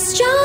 Strong.